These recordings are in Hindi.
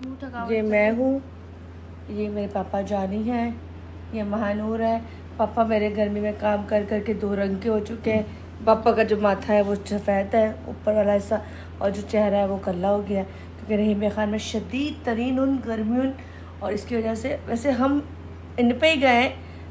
ये मैं हूँ। ये मेरे पापा जानी हैं। ये महानूर है। पापा मेरे गर्मी में काम कर कर के दो रंग के हो चुके हैं। पापा का जो माथा है वो सफ़ेद है ऊपर वाला हिस्सा और जो चेहरा है वो कल्ला हो गया क्योंकि रहीम खान में शदीद तरीन उन गर्मी उन और इसकी वजह से वैसे हम इन पे ही गए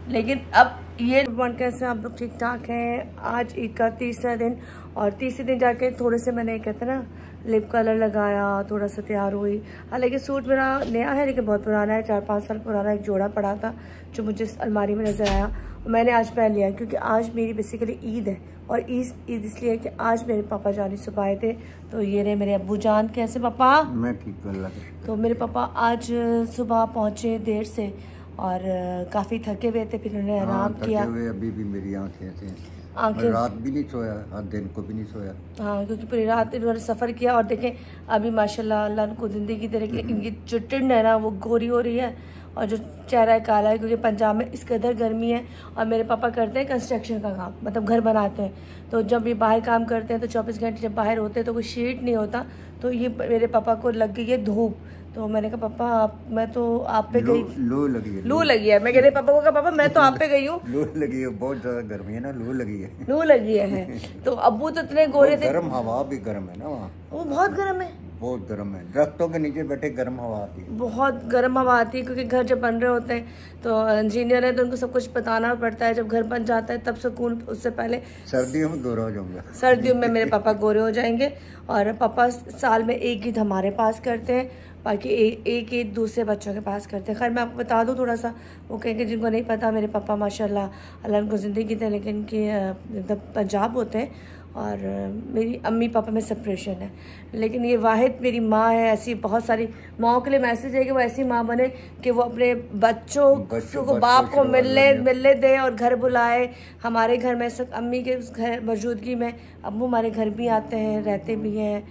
लेकिन अब ये वन कैसे आप लोग ठीक ठाक हैं? आज ईद का तीसरा दिन और तीसरे दिन जाके थोड़े से मैंने कहते ना लिप कलर लगाया थोड़ा सा तैयार हुई। हालाँकि सूट मेरा नया है लेकिन बहुत पुराना है चार पाँच साल पुराना एक जोड़ा पड़ा था जो मुझे अलमारी में नज़र आया। मैंने आज पहन लिया क्योंकि आज मेरी बेसिकली ईद है। और ईद ईद इसलिए कि आज मेरे पापा जानी सुबह आए थे तो ये रहे मेरे अबू जान। कैसे पापा? मैं ठीक तो मेरे पापा आज सुबह पहुँचे देर से। और काफ़ी थके हुए थे फिर उन्होंने हाँ, आराम किया। हुए अभी भी मेरी आँखें रात भी नहीं सोया दिन को भी नहीं सोया। हाँ क्योंकि पूरी रात इन्होंने सफ़र किया और देखें अभी माशाल्लाह अल्लाह उनको ज़िंदगी दे रही इनकी जो टिंड है ना वो गोरी हो रही है और जो चेहरा है काला है क्योंकि पंजाब में इस कदर गर्मी है और मेरे पापा करते हैं कंस्ट्रक्शन का काम मतलब घर बनाते हैं। तो जब ये बाहर काम करते हैं तो चौबीस घंटे जब बाहर होते हैं तो कोई शीट नहीं होता तो ये मेरे पापा को लग गई है धूप। तो मैंने कहा पापा आप मैं तो आप पे गई लू लगी है लू। लगी है। मैं कह रही पापा को कहा पापा मैं तो आप पे गई हूँ। लू लगी है बहुत ज़्यादा गर्मी है ना लू लगी है। लू लगी है तो अबू तो इतने गोरे थे। गर्म हवा भी गर्म है ना वहाँ। वो बहुत गर्म है। बहुत गर्म है। दरख्तों के नीचे बैठे गर्म हवा आती है। बहुत गर्म हवा आती है क्योंकि घर जब बन रहे होते हैं तो इंजीनियर है तो उनको सब कुछ बताना पड़ता है। जब घर बन जाता है तब सुकून उससे पहले सर्दियों में गोरा हो जाऊँगा। सर्दियों में मेरे पापा गोरे हो जाएँगे। और पापा साल में एक ईद हमारे पास करते हैं। बाकी एक एक दूसरे बच्चों के पास करते हैं। खैर मैं आपको बता दूँ थोड़ा सा वो कहेंगे जिनको नहीं पता मेरे पापा माशाल्लाह अल्लाह उनको ज़िंदगी थे लेकिन कि मतलब पंजाब होते हैं और मेरी अम्मी पापा में सेपरेशन है। लेकिन ये वाहिद मेरी माँ है ऐसी बहुत सारी माओ के लिए मैसेज है कि वो ऐसी माँ बने कि वो अपने बच्चों, बच्चों को बाप को मिलने मिलने दे और घर बुलाए। हमारे घर में सब अम्मी के घर मौजूदगी में अबू हमारे घर भी आते हैं रहते भी हैं।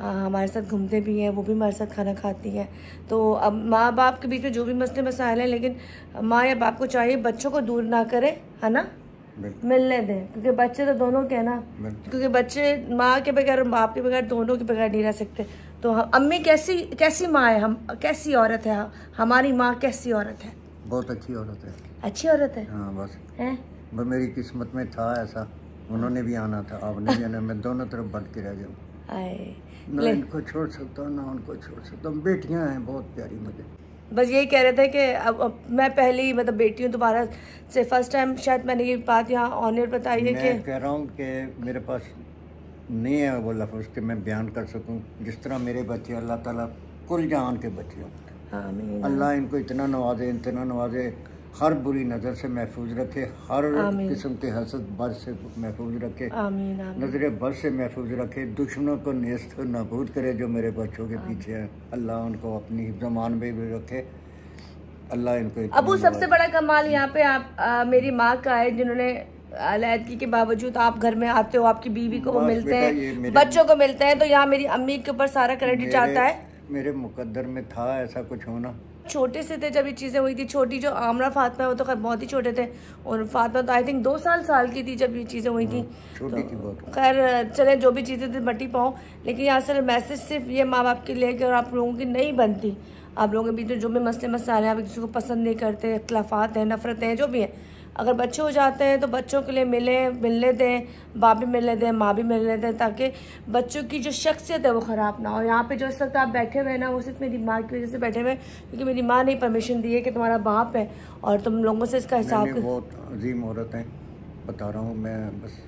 हमारे साथ घूमते भी हैं वो भी हमारे साथ खाना खाती हैं। तो अब माँ बाप के बीच में जो भी मसले मसाइल हैं लेकिन माँ या बाप को चाहिए बच्चों को दूर ना करें है ना? मिलने दें क्योंकि बच्चे तो दोनों के हैं ना। क्योंकि बच्चे माँ के बगैर और बाप के बगैर दोनों के बगैर नहीं रह सकते। तो हम अम्मी कैसी कैसी माँ है? हम कैसी औरत है? हमारी माँ कैसी औरत है? बहुत अच्छी औरत है। अच्छी औरत है? हाँ बस। है? बस मेरी किस्मत में था ऐसा। उन्होंने भी आना था आपने भी आना। मैं दोनों तरफ़ बढ़ के रह जाऊँ। ना इनको छोड़ सकता हूँ ना उनको छोड़ सकता हूँ। बेटियाँ हैं बहुत प्यारी मुझे। बस यही कह रहे थे कि अब, अब मैं पहली मतलब बेटी हूँ दोबारा से फ़र्स्ट टाइम शायद मैंने ये बात यहाँ ऑनर बताई है कि कह रहा हूँ कि मेरे पास नहीं है वो लफ्ज़ कि मैं बयान कर सकूँ। जिस तरह मेरे बच्चे अल्लाह ताला कुल जहान के बच्चे हों। अल्लाह इनको इतना नवाजे इतना नवाजे हर बुरी नज़र से महफूज रखे हर किस्म के हसद बर से महफूज रखे नज़र बर से महफूज रखे दुश्मनों को नेस्त नाबूद करे जो मेरे बच्चों के पीछे हैं। अल्लाह उनको अपनी जमान में भी रखे। अल्लाह इनको अबू सबसे बड़ा कमाल यहाँ पे आप आ, मेरी माँ का है जिन्होंने अलहदगी के बावजूद आप घर में आते हो आपकी बीवी को मिलते हैं बच्चों को मिलते हैं तो यहाँ मेरी अम्मी के ऊपर सारा क्रेडिट आता है। मेरे मुकद्दर में था ऐसा कुछ होना। छोटे से थे जब ये चीज़ें हुई थी। छोटी जो आमरा फातमा वो तो खैर बहुत ही छोटे थे। और फातमा तो आई थिंक दो साल साल की थी जब ये चीज़ें हुई थी। हाँ, तो खैर चले जो भी चीज़ें थी बटी पाओ। लेकिन यहाँ से मैसेज सिर्फ़ ये माँ बाप के लिए कि और आप लोगों की नहीं बनती। आप लोगों के बीच में जो भी मसले मसाले आप एक दूसरे को पसंद नहीं करते अख्लाफात हैं नफरत हैं जो भी हैं। अगर बच्चे हो जाते हैं तो बच्चों के लिए मिले मिलने दें बाप भी मिलने दें माँ भी मिलने दें ताकि बच्चों की जो शख्सियत है वो ख़राब ना हो। यहाँ पे जो इस वक्त आप बैठे हुए हैं ना वो सिर्फ़ मेरी माँ की वजह से बैठे हुए हैं क्योंकि मेरी माँ ने परमिशन दी है कि तुम्हारा बाप है और तुम लोगों से इसका हिसाब बहुत अजीम औरत है बता रहा हूँ मैं बस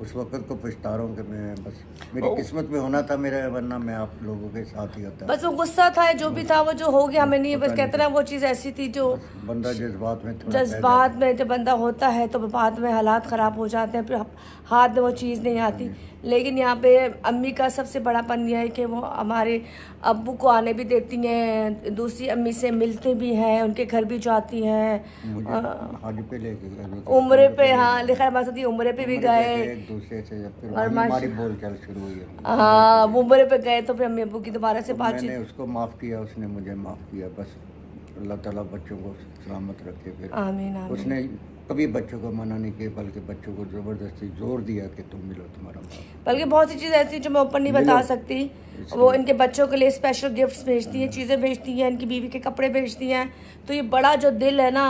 उस वक्त को पछता रहा हूँ कि मैं बस मेरी किस्मत में होना था मेरा वरना मैं आप लोगों के साथ ही होता। बस वो गुस्सा था जो भी था वो जो हो गया हमें नहीं बस कहते ना वो चीज़ ऐसी थी जो बंदा जज्बात में जज्बात में जब बंदा होता है तो बाद में हालात ख़राब हो जाते हैं फिर हाथ में वो चीज़ नहीं आती। लेकिन यहाँ पे अम्मी का सबसे बड़ापन यह है कि वो हमारे अब्बू को आने भी देती हैं दूसरी अम्मी से मिलते भी हैं उनके घर भी जाती हैं। उम्र पे हाँ लिखा है उम्र पे भी गए और हमारी बोलचाल शुरू हुई हाँ उम्र पे गए तो फिर अम्मी अब्बू की दोबारा से बातचीत। उसको माफ़ किया उसने मुझे माफ़ किया बस अल्लाह ताला बच्चों को सलामत रखे फिर। आमीन उसने कभी बच्चों को मना नहीं किया बल्कि बच्चों को ज़बरदस्ती ज़ोर दिया कि तुम मिलो तुम्हारा बल्कि बहुत सी चीज़ ऐसी जो मैं ऊपर नहीं बता सकती। वो इनके बच्चों के लिए स्पेशल गिफ्ट्स भेजती हैं। चीज़ें भेजती हैं इनकी बीवी के कपड़े भेजती हैं। तो ये बड़ा जो दिल है ना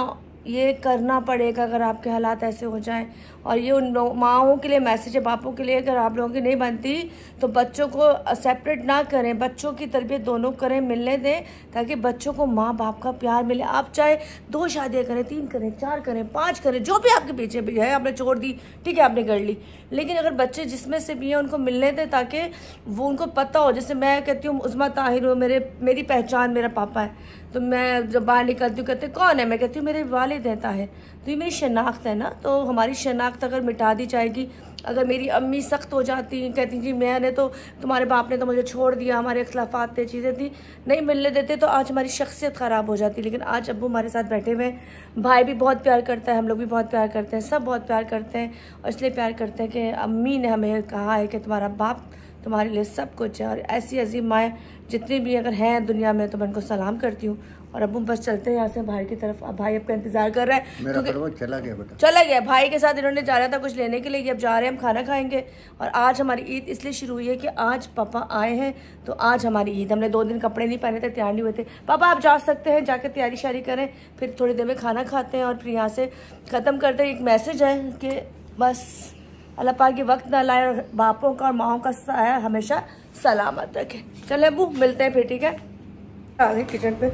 ये करना पड़ेगा अगर आपके हालात ऐसे हो जाएँ। और ये उन माओ के लिए मैसेज है, बापों के लिए अगर आप लोगों की नहीं बनती तो बच्चों को सेपरेट ना करें। बच्चों की तरबियत दोनों करें, मिलने दें, ताकि बच्चों को माँ बाप का प्यार मिले। आप चाहे दो शादियाँ करें, तीन करें, चार करें, पाँच करें, जो भी आपके पीछे भी है, आपने छोड़ दी, ठीक है, आपने कर ली। लेकिन अगर बच्चे जिसमें से भी हैं, उनको मिलने दें, ताकि वो उनको पता हो, जैसे मैं कहती हूँ, उज़मा ताहिर हो, मेरे, मेरी पहचान मेरा पापा है। तो मैं जब बाहर निकलती हूँ, कहते कौन है? मैं कहती हूँ, मेरे रहता है तो ये मेरी शनाख्त है ना? तो हमारी शनाख्त अगर मिटा दी जाएगी, अगर मेरी अम्मी सख्त हो जाती कहती जी, मैंने तो तुम्हारे बाप ने तो मुझे छोड़ दिया, हमारे अखलाफात थे चीज़ें थी, नहीं मिलने देते तो आज हमारी शख्सियत ख़राब हो जाती लेकिन आज अबू हमारे साथ बैठे हुए भाई भी बहुत प्यार करता है, हम लोग भी बहुत प्यार करते हैं, सब बहुत प्यार करते हैं और इसलिए प्यार करते हैं कि अम्मी ने हमें कहा है कि तुम्हारा बाप तुम्हारे लिए सब कुछ है और ऐसी अजीम माएँ जितनी भी अगर हैं दुनिया में तो मैं उनको सलाम करती हूँ। और अब हम बस चलते हैं यहाँ से भाई की तरफ़। अब भाई आपका इंतज़ार कर रहा है मेरा तो चला गया बेटा। चला गया। भाई के साथ इन्होंने जा रहा था कुछ लेने के लिए अब जा रहे हैं हम खाना खाएँगे। और आज हमारी ईद इसलिए शुरू हुई है कि आज पापा आए हैं तो आज हमारी ईद। हमने दो दिन कपड़े नहीं पहने थे तैयार नहीं हुए थे। पापा आप जा सकते हैं जाकर तैयारी शारी करें। फिर थोड़ी देर में खाना खाते हैं और फिर यहाँ से ख़त्म करते हैं। एक मैसेज है कि बस अल्लाह पाक के वक्त ना लाए और बापों का और माओ का हमेशा सलामत रखे। चले अबू मिलते हैं फिर ठीक है? आ गए किचन पे।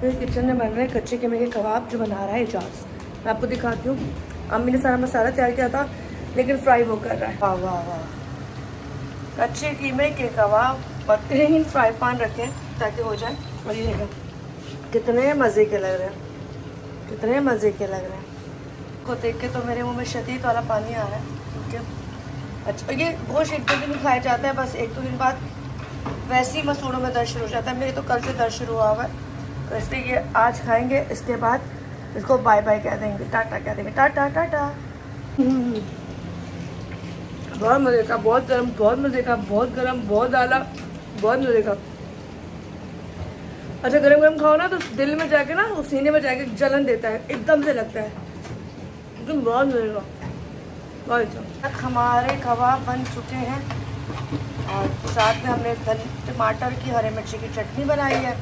फिर किचन में बन रहे हैं कच्चे कीमे के कबाब जो बना रहा है एजाज। मैं आपको दिखाती हूँ। अम्मी ने सारा मसाला तैयार किया था लेकिन फ्राई वो कर रहा है। वाह वाह वाह। कच्चे कीमे के कबाब तीन फ्राई पान रखे ताकि हो जाए। और ये देखो। कितने मज़े के लग रहे हैं। कितने मज़े के लग रहे हैं। को देख के तो मेरे मुँह में शदीद वाला पानी आ रहा है। क्योंकि अच्छा ये एक दो दिन खाया जाता है, बस एक दो दिन बाद वैसे ही मसूड़ों में दर्द शुरू हो जाता है। मेरे तो कल से दर्द शुरू हुआ हुआ है। तो इसलिए ये आज खाएँगे, इसके बाद इसको बाय बाय कह देंगे। टाटा कह देंगे। टाटा टाटा। बहुत मज़े का, बहुत गर्म, बहुत मज़े का, बहुत गर्म, बहुत डाला बहुत मज़े का। अच्छा गरम गरम खाओ ना तो दिल में जाके ना सीने में जाके जलन देता है, एकदम से लगता है। एकदम बहुत मज़े का। बहुत अच्छा हमारे कबाब बन चुके हैं। और साथ में हमने टमाटर की हरे मिर्ची की चटनी बनाई है।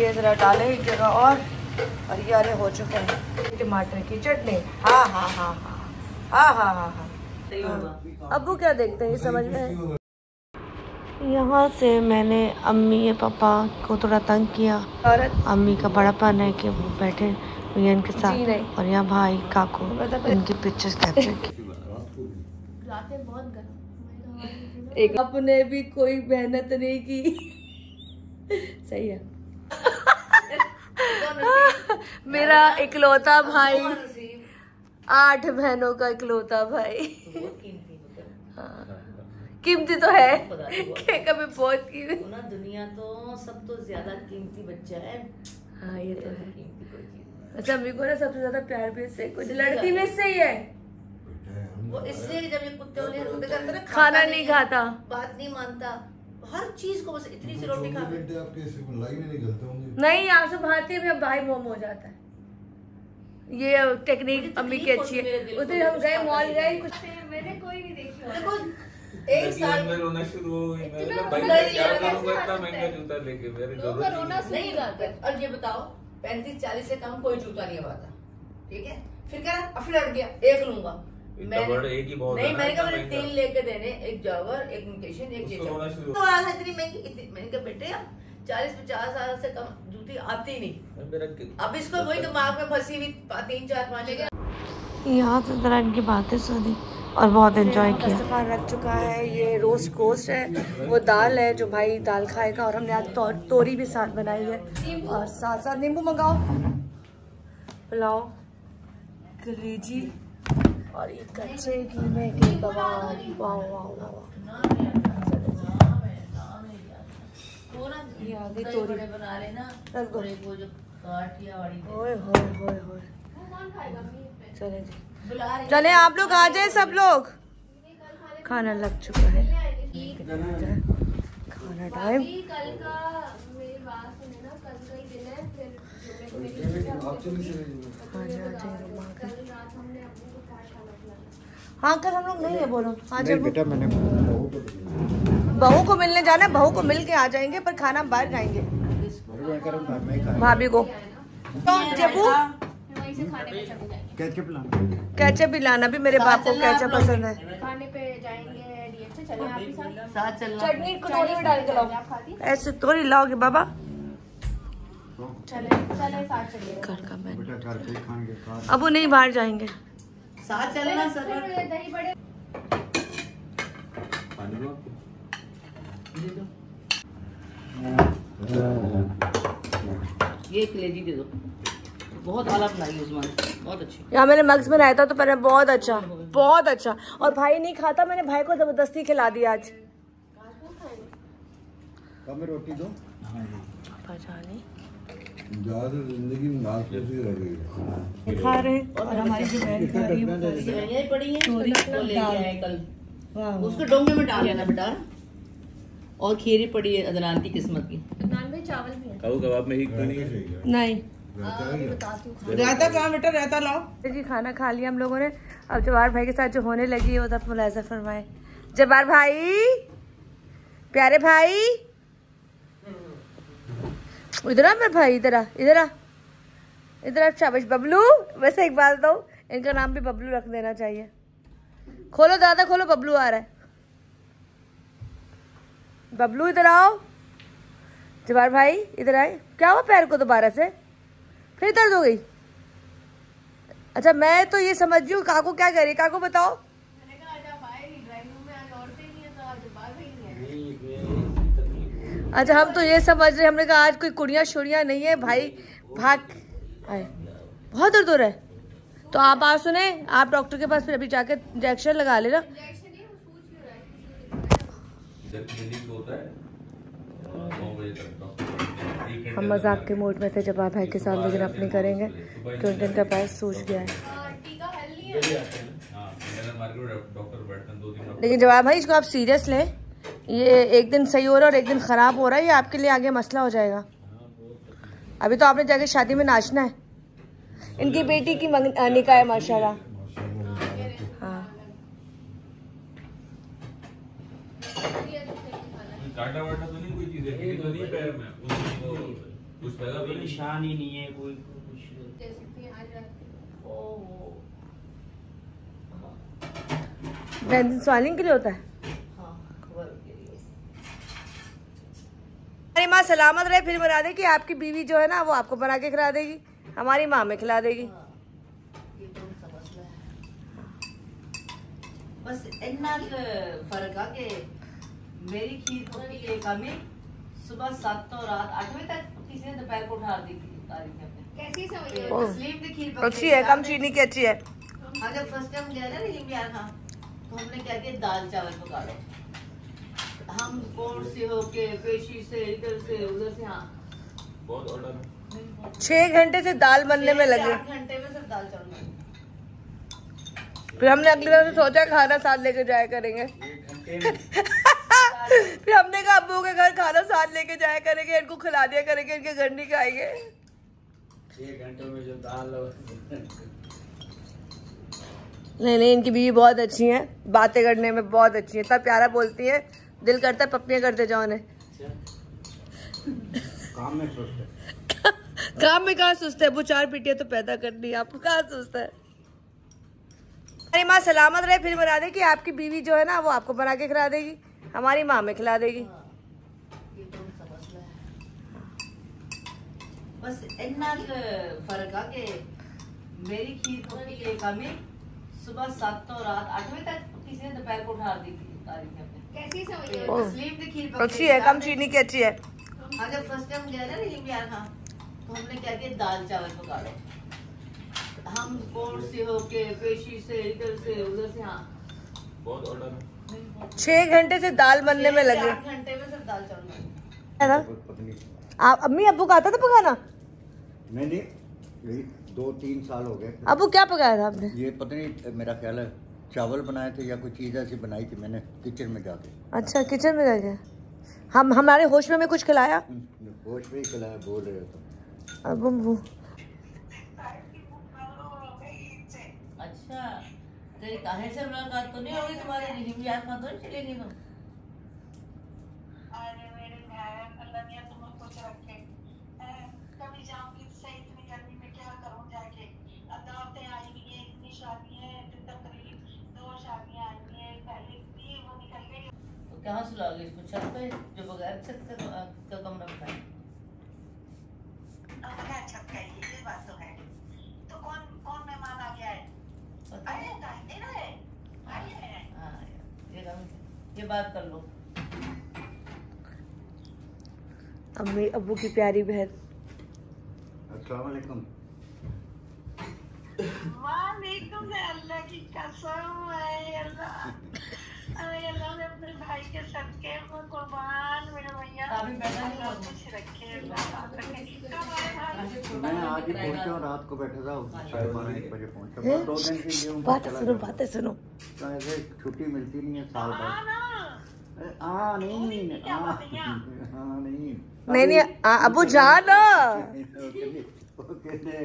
ये ज़रा डाले एक जगह और। और ये अरे हो चुके हैं। टमाटर की चटनी। हाँ हाँ हाँ हाँ। हाँ हाँ हाँ हाँ। अबू क्या देखते हैं समझ में? यहाँ से मैंने अम्मी या पापा को थोड़ा तंग किया। और अम्मी का बड़ापन है कि वो बैठे भैया इनके साथ और यहाँ भाई काकू इनकी पिक्चर्स कैप्चर की। बहुत गर्म एक आपने भी कोई मेहनत नहीं की। सही है। मेरा इकलौता भाई। आठ बहनों का इकलौता भाई। हाँ। कीमती तो है। कभी बहुत कीमती ना दुनिया तो सब तो ज़्यादा कीमती बच्चा है। हाँ ये तो है। अच्छा अम्मी को ना सबसे ज़्यादा प्यार भी इससे कुछ लड़की में इससे ही है। वो इसलिए जब ये कुत्ते वाले करते ना खाना नहीं खाता। बात नहीं मानता। हर चीज़ को बस इतनी सी रोटी खा नहीं यहाँ से भाती में भाई मोम हो जाता है। ये टेक्निक अम्मी की अच्छी है। उधर हम गए मॉल गए कुछ मैंने कोई नहीं देखी देखो एक साल में रोना शुरू हो गई जूता लेके मेरी रोना नहीं जाता और ये बताओ पैंतीस चालीस से कम कोई जूता नहीं आता। ठीक है? फिर क्या फिर अड़ गया एक लूँगा। एक ही बहुत नहीं मैंने कहा तीन लेके देने एक जावर एक मुकेशन एक चेचा तो आज इतनी महँगी इतनी मैंने कहा बेटे चालीस पचास हज़ार से कम जूती आती नहीं। अब इसको वही दिमाग में फंसी हुई तीन चार पाँच यहाँ से जरा इनकी बातें सुनी और बहुत एंजॉय किया। दस्तरखान रख चुका है ये रोस्ट कोस्ट है वो दाल है जो भाई दाल खाएगा और हमने आज तो, तोरी भी साथ बनाई है। और साथ साथ नींबू मंगाओ। पुलाव कलेजी और ये कच्चे कीमे के कबाब। वाह वाह वाह ये आगे तोरी। बना लेना रख। दो ओए होए होए होए। चले जी। चले आप लोग आ जाए सब लोग। खाना लग चुका है। खाना टाइम हाँ कल हम लोग नहीं है बोलो। हाँ जब बेटा मैंने बहू को मिलने जाना है बहू को मिल के आ जाएँगे पर खाना बाहर खाएँगे। भाभी को। तो जबू कैचअप लाना। कैचअप भी लाना भी मेरे बाप को कैचअप पसंद है। खाने पे जाएँगे डीएफ चले आप भी साथ साथ चटनी कटोरी में डाल के लाओ। ऐसे थोड़ी लाओगे बाबा? चले चले साथ चलिए। घर का मैं बेटा घर पे खाएँगे अब वो नहीं बाहर जाएँगे। साथ चलना सर। दही बड़े ये कलेजी दे दो। बहुत आला बनाई उस्मान बहुत अच्छी। यहाँ मैंने मग्स बनाया था तो पहले बहुत अच्छा बहुत अच्छा। और भाई नहीं खाता मैंने भाई को ज़बरदस्ती खिला दिया आज। कब रोटी दो? पता नहीं। ज़्यादा ज़िंदगी में रह गई है। खा रहे और हमारी जो बहन खा रही है पड़ी हैं वो लेके आए कल। उसको डोंगे में डाल देना बेटा। और खीरी पड़ी है अदनान की किस्मत की। चावल भी है। काबू कबाब में ही नहीं नहीं। रहता कहाँ बेटा? रहता लाओ। जी खाना खा लिया हम लोगों ने। अब जवार भाई के साथ जो होने लगी है वो तब मुलायजा फरमाए। जवार भाई प्यारे भाई। इधर आ मेरे भाई, इधर आ इधर आ। इधर आ शाबाश बबलू वैसे एक बात बताऊँ, इनका नाम भी बबलू रख देना चाहिए। खोलो दादा, खोलो, बबलू आ रहा है। बबलू, इधर आओ। जवार भाई, इधर आए। क्या हुआ पैर को दोबारा से? फिर दर्द हो गई। अच्छा मैं तो ये समझ रही हूँ, काको क्या कह रही काको बताओ। अच्छा हम तो ये समझ रहे हमने कहा आज कोई कुड़िया शुड़ियाँ नहीं है भाई भाग आए। बहुत दर्द हो रहा है। तो आप आप सुने आप डॉक्टर के पास फिर अभी जाके इंजेक्शन लगा लेना। हम मज़ाक के मूड में थे जब आप भाई के साथ लेकिन अपने करेंगे क्योंकि इनका पैर सूझ गया है। हाँ लेकिन जवाब भाई इसको आप सीरियस लें। ये एक दिन सही हो रहा है और एक दिन खराब हो रहा है ये आपके लिए आगे मसला हो जाएगा। अभी तो आपने जाके शादी में नाचना है। इनकी बेटी की मंग- निकाह है माशाल्लाह। हाँ। काटा वाटा तो नहीं कोई चीज़ है? तो नहीं पैर में। कुछ निशान ही नहीं है कोई कुछ। बेंजीन स्वालिंग के लिए होता है हाँ खबर के लिए हमारी माँ सलामत रहे फिर बना दे कि आपकी बीवी जो है ना वो आपको बना के खिला देगी। हमारी माँ में खिला देगी। है बस इतना फ़र्क आ कि मेरी खीर पक्की के कमी सुबह सात तो रात आठ बजे तक किसी ने दोपहर को उठा दी थी तारीख अपने कैसी समझ की खीर अच्छी है कम चीनी की अच्छी है। हाँ जब फ़र्स्ट टाइम गया ना रहीम यार हाँ तो हमने क्या किया? दाल चावल पका लो। हम कौन से होके पेशी से इधर से उधर से हाँ। बहुत ऑर्डर छह घंटे से दाल बनने में लगे। घंटे में सिर्फ़ दाल बने। फिर हमने अगले दिन से सोचा खाना साथ लेके जाया करेंगे। फिर हमने कहा अब्बू के घर खाना साथ लेके जाया करेंगे इनको खिला दिया करेंगे इनके घर नहीं खाएँगे। एक घंटे में जो दाल नहीं नहीं इनकी बीवी बहुत अच्छी है। बातें करने में बहुत अच्छी है। इतना प्यारा बोलती है। दिल करता है पप्पियाँ करते जाओ उन्हें। काम में सुस्त है। काम में कहाँ सुस्त है? वो चार पिटिया तो पैदा करनी है आपको कहाँ सुस्त है? हमारी माँ सलामत रहे फिर बना दे कि आपकी बीवी जो है ना वो आपको बना के खिला देगी। हमारी माँ में खिला देगी। है बस इतना फ़र्क आ कि मेरी खीर पक्की के कमी सुबह सात तो रात आठ बजे तक किसी ने दोपहर को उठा दी थी तारीख कैसी समझ अच्छी है कम चीनी की अच्छी है। हाँ जब फ़र्स्ट टाइम गया ना रहीम यार हाँ। तो हमने क्या किया? दाल चावल पका लो। हम से होके पेशी से इधर से उधर से हाँ। बहुत ऑर्डर छह घंटे से दाल बनने में लगे। घंटे में सिर्फ़ दाल चावल है आप अम्मी अबू का आता था पकाना? मैंने दो तीन साल हो गए। अब्बू क्या पकाया था आपने? ये पत्नी मेरा ख्याल है चावल बनाए थे या कोई चीज़ ऐसी बनाई थी मैंने किचन में जाके। अच्छा किचन में जाके? हम हमारे होश में हमें कुछ खिलाया? होश में ही खिलाया बोल रहे हो तो अब वो अच्छा तेरी काहे से मुलाकात तो नहीं होगी तुम्हारी? रिहिम याद खां तो नहीं चलेंगी तुम अरे मेरे बहन अल्लाह मियाँ तुम कुछ रखे अ, कभी जाऊँगी सही इतनी गर्मी में क्या करूँ जाके अब दावतें आई हुई हैं इतनी शादियाँ हैं तो तकरीब दो शादियाँ आई हुई हैं पहले थी वो निकल गई तो कहाँ सुलाओगे इसको? छत पे? जो बगैर छत का का कमरा अब छत का? ये बात तो है। तो कौन कौन मेहमान आ गया है? अरे है है। हाँ। ये ये बात कर लो। अम्मी अब्बू की प्यारी बहन। अस्सलाम वालेकुम वालेकुम अल्लाह की कसम है। अल्लाह। अरे अल्लाह ने भाई के सदके में कुर्बान मेरे भैया अभी बैठा नहीं अल्लाह कुछ रखे मैं आज ही पहुँचा हूँ रात को बैठा था साढ़े बारह एक बजे पहुँचा दो दिन के लिए बातें सुनो बातें सुनो तो ऐसे छुट्टी मिलती नहीं है साल हाँ भर हाँ नहीं हाँ है? हाँ नहीं नहीं नहीं आ, अबू जा ना वो कहते- वो कहते,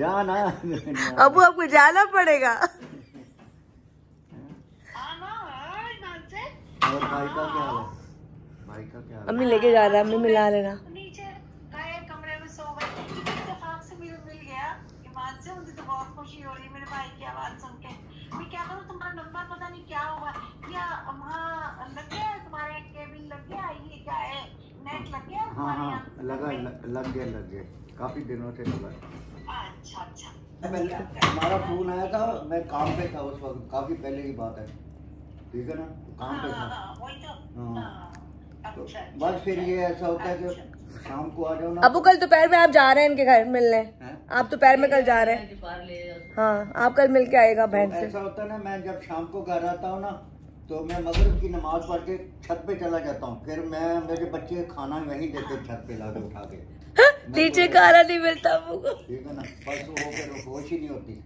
जा ना अबू आपको जाना पड़ेगा हाँ ना हाँ, ना से और भाई का क्या है भाई का क्या है अम्मी लेके जा रहा है अम्मी मिला लेना। नीचे गए कमरे में सो गए इत्तेफाक से मिल मिल गया ईमान से मुझे तो बहुत खुशी हो रही है मेरे भाई की आवाज़ सुन के। मैं क्या करूँ तुम्हारा नंबर पता नहीं क्या हुआ। या वहाँ लग गया तुम्हारे केबिल लग गया ये क्या है? नेट लग गया है हाँ लगा लग गया लग गया। काफ़ी दिनों से लगा। अच्छा अच्छा। हमारा फ़ोन आया था मैं काम पे था उस वक्त। काफ़ी पहले की बात है। ठीक है ना? काम पे हाँ था। हाँ तो। हाँ। तो। बस फिर ये ऐसा होता है कि शाम को आ जाओ ना। अबू कल दोपहर में आप जा रहे हैं इनके घर मिलने? हैं? आप दोपहर में कल जा रहे हैं? ले हाँ आप कल मिल के आएगा तो बहन से। ऐसा होता है ना मैं जब शाम को घर आता हूँ ना तो मैं मगरिब की नमाज़ पढ़ के छत पे चला जाता हूँ। फिर मैं मेरे बच्चे खाना वहीं देते छत पे लाके उठा के। नीचे खाना नहीं मिलता ठीक है ना बस वो फिर होश ही नहीं होती।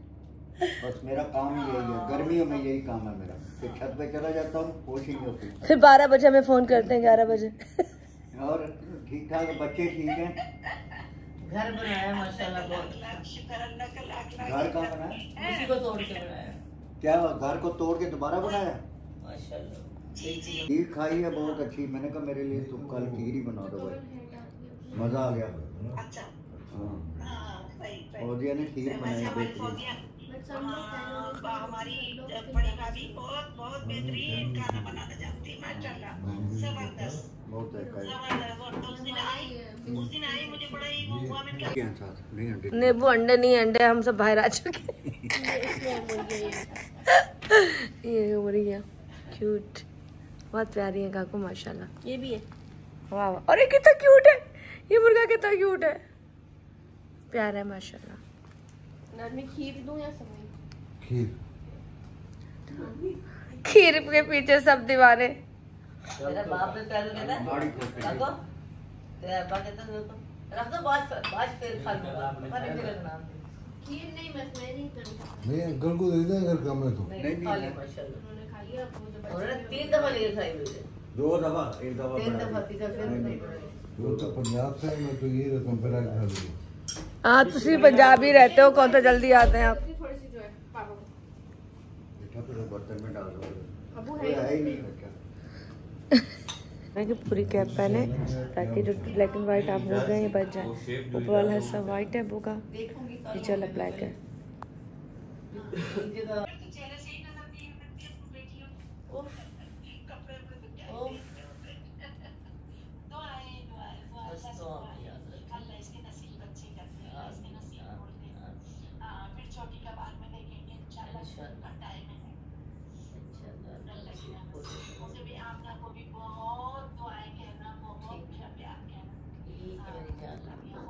बस मेरा काम ही यही है। गर्मियों में यही काम है मेरा। फिर छत पे चला जाता हूँ होश ही नहीं होती। फिर बारह बजे हमें फ़ोन करते हैं ग्यारह बजे। और ठीक ठाक बच्चे ठीक हैं? घर बनाया माशाल्लाह बहुत का लाख घर कहाँ बनाया? उसी को तोड़ के बनाया। क्या घर को तोड़ के दोबारा बनाया? माशाल्लाह। खीर खाई है बहुत अच्छी। मैंने कहा मेरे लिए तुम कल खीर ही बना दो भाई। मज़ा आ गया। अच्छा। हाँ। हाँ सही सही फौजिया ने खीर बनाई वैसे हमारी हाँ, हमारी बड़ी भाभी बहुत बहुत बेहतरीन खाना बनाना जानती है माशाल्लाह। ज़बरदस्त। बहुत अच्छा है ज़बरदस्त और तो ही नींबू अंडे नहीं अंडे। हम सब बाहर आ चुके हैं। ये हो। रही है क्यूट बहुत प्यारी है काकू माशाल्लाह। ये भी है। वाह वाह। अरे कितना क्यूट है ये मुर्गा कितना क्यूट है। प्यारा है माशाल्लाह। खीर दूँ या खीर। खीर के पीछे सब दीवाने तेरा बाप ने पहले कहता माड़ी खोपड़ी। रखो। तेरा अब्बा कहता है रखो। रख दो बाज बाज फिर खा लूँगा पर मेरा नाम। खीर नहीं बस मैं नहीं करूँगा। नहीं अंकल को दे दे अगर कम है तो। नहीं नहीं, खा नहीं, ली माशाल्लाह। उन्होंने खा लिया अब बचा उन्होंने तीन दफ़ा ले खाई मुझे। दो दफ़ा एक दफ़ा तीन दफ़ा दी। तीसरा फिर नहीं, नहीं नहीं। वो तो पंजाब से मैं तो ये रकम पर खा लूँगी हाँ तुम पंजाबी रहते हो कौन सा जल्दी आते हैं आप? पापा को पूरी कैप पहने ताकि जो ब्लैक एंड वाइट आप हो गए ये बच जाए। ऊपर वाला हिस्सा व्हाइट है बोगा नीचे वाला ब्लैक है नीचे का तो चेहरे से ही नज़र नहीं लगती अपनी बेटियों को। उफ, कपड़े पे तो क्या उफ, दुआएँ दुआएँ दुआएँ बस बस दुआ दुआएँ। याद रखें। अल्लाह इसके नसीब अच्छे कर दे अल्लाह इसके नसीब हाँ, खोल दे हाँ, हाँ, फिर छोटी का बाद में देखेंगे इंशाल्लाह इंशाल्लाह। का टाइम है इंशाल्लाह अल्लाह अल्लाह की नसीब खोले। रहमत से मुझे भी आपका को भी बहुत दुआएँ कहना बहुत प्यार कहना ठीक है मेरी जान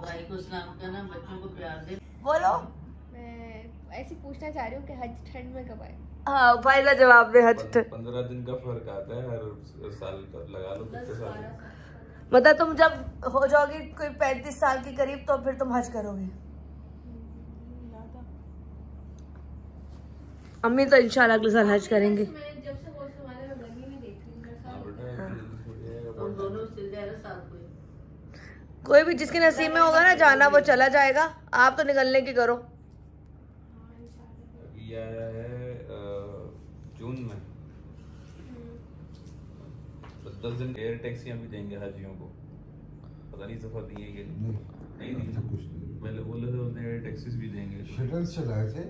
भाई को सलाम करना बच्चों को प्यार दे बोलो। मैं ऐसे पूछना चाह रही हूँ कि हज ठंड में कब आए? हाँ फ़ायदा जवाब दे हज पं- पंद्रह दिन का फ़र्क आता है हर साल लगा लो कितने साल मतलब तुम जब हो जाओगी कोई पैंतीस साल के करीब तो फिर तुम हज करोगे। अम्मी तो इंशाल्लाह अगले साल हज करेंगे मैं जब से होश संभाला मैं गर्मी में देख रही हूँ मेरा हाँ साल बेटा, एक दिन छूट जाएगा, तुम दोनों चल जाए ना साथ में कोई भी जिसके नसीब में होगा ना जाना वो चला जाएगा। आप तो निकलने की करो। जून में। तो दस दिन एयर टैक्सियाँ भी देंगे हाजियों को। पता नहीं सफ़र दिए कि नहीं। नहीं नहीं ऐसा कुछ नहीं। पहले बोले थे उन्हें एयर टैक्सीज भी देंगे। शटल चलाए थे।